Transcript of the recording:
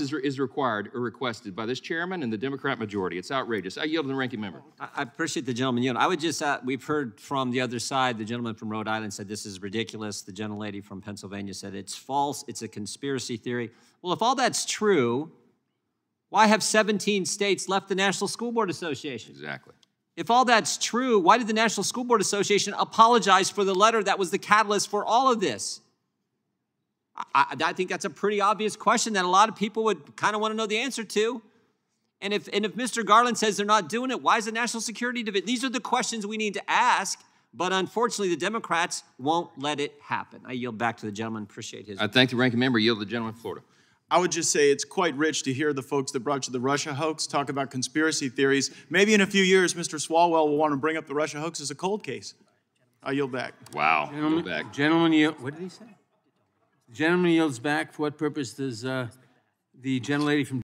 is, is required or requested by this chairman and the Democrat majority. It's outrageous. I yield to the ranking member. I appreciate the gentleman yielding. I would just, uh, we've heard from the other side, the gentleman from Rhode Island said this is ridiculous. The gentlelady from Pennsylvania said it's false, it's a conspiracy theory. Well, if all that's true, why have 17 states left the National School Board Association? Exactly. If all that's true, why did the National School Board Association apologize for the letter that was the catalyst for all of this? I, I, I think that's a pretty obvious question that a lot of people would kind of want to know the answer to. And if, and if Mr. Garland says they're not doing it, why is the National Security Division? These are the questions we need to ask, but unfortunately, the Democrats won't let it happen. I yield back to the gentleman. Appreciate his. I thank the ranking member. Yield to the gentleman from Florida. I would just say it's quite rich to hear the folks that brought you the Russia hoax talk about conspiracy theories. Maybe in a few years, Mr. Swalwell will want to bring up the Russia hoax as a cold case. I yield back. Wow. Go Gentleman, back. gentleman yield, what did he say? Gentleman yields back. For what purpose does uh, the gentlelady from